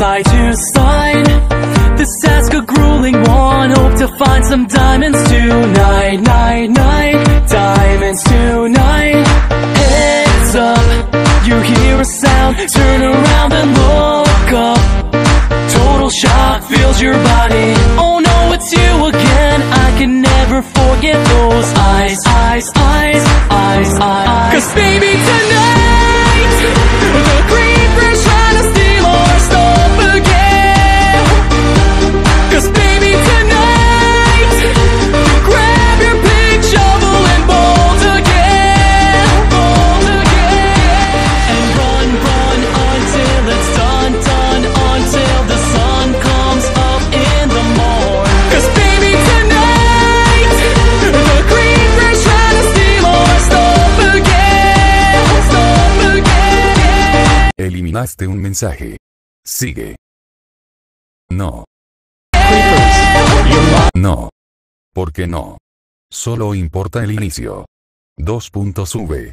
to slide. This task a grueling one. Hope to find some diamonds tonight, night, night. Diamonds tonight. Heads up, you hear a sound. Turn around and look up. Total shock fills your body. Oh no, it's you again. I can never forget those eyes, eyes, eyes, eyes, eyes. Cause baby, un mensaje. Sigue. No. No. ¿Por qué no? Solo importa el inicio. Dos puntos V.